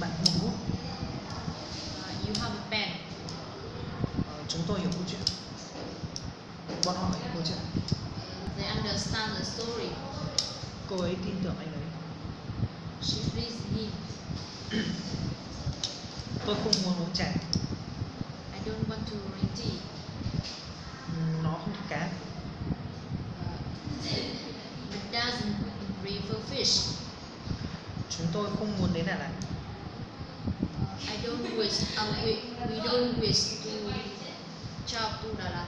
bạn bút Uh, you have a pen. Ờ, chúng tôi hiểu câu chuyện bọn họ hiểu câu chuyện They understand the story. cô ấy tin tưởng anh ấy She pleased him. tôi không muốn uống trà I don't want to drink tea. Nó không thích cá Uh, it doesn't prefer fish. chúng tôi không muốn đến Đà Lạt wish. Uh, we, we don't wish to travel to Đà Lạt.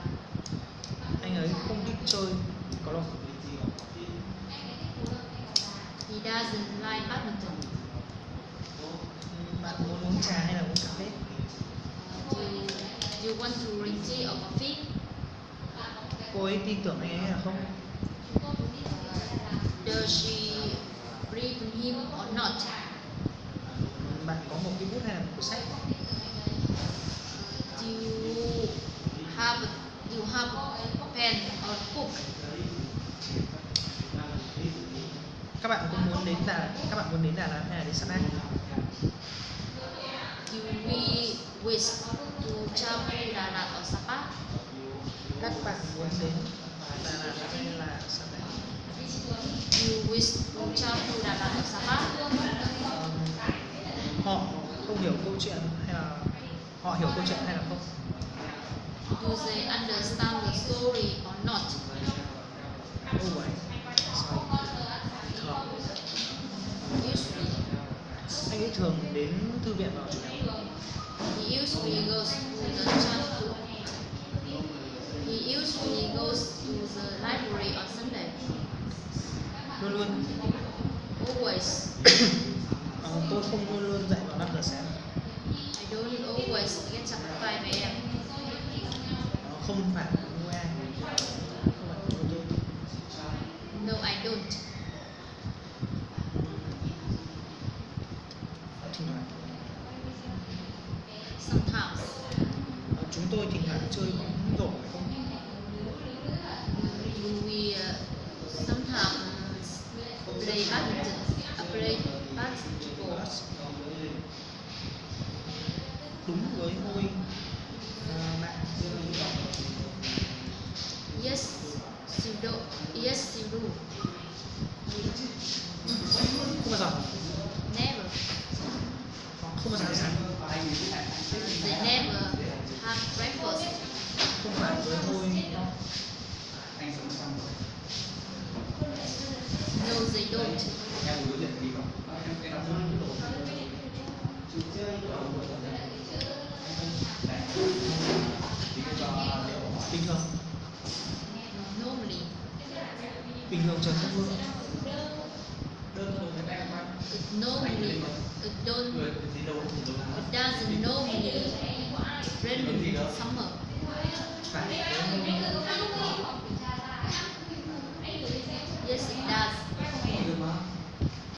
anh ấy không thích chơi có đâu He doesn't like badminton. Bạn muốn uống trà hay là uống cà phê do, you, do you want to drink tea or coffee? cô ấy tin tưởng anh ấy hay là không Does she believe in him or not? Bạn có một cái bút hay là một cuốn sách Do you have do you have a pen or book? các bạn có muốn đến Đà các bạn muốn đến Đà Lạt hay là đến Sa Pa Do we wish to travel Đà Lạt or Sapa? các bạn muốn đến Đà Lạt hay là Sa Pa Do you wish to travel Đà Lạt or Sapa? Hiểu câu chuyện hay là họ hiểu câu chuyện hay là không Do they understand the story or not? Usually, anh ấy thường đến thư viện vào chủ nhật he usually goes to the. He usually goes to the library on Sunday. luôn luôn Always. Ờ, tôi không luôn luôn dậy vào 5 giờ sáng I don't always get up at 5 a.m. Nó không phải nuôi ai không phải tôi No, I don't. thỉnh thoảng Sometimes. ờ, chúng tôi thỉnh thoảng chơi bóng rổ phải không Do we uh, sometimes play badminton? Play basketball. Không giờ Never. họ không bao giờ sáng They never have breakfast. không phải với to No, they don't. bình thường Normally, bình thường trời không mưa it normally it don't it doesn't normally rain in summer.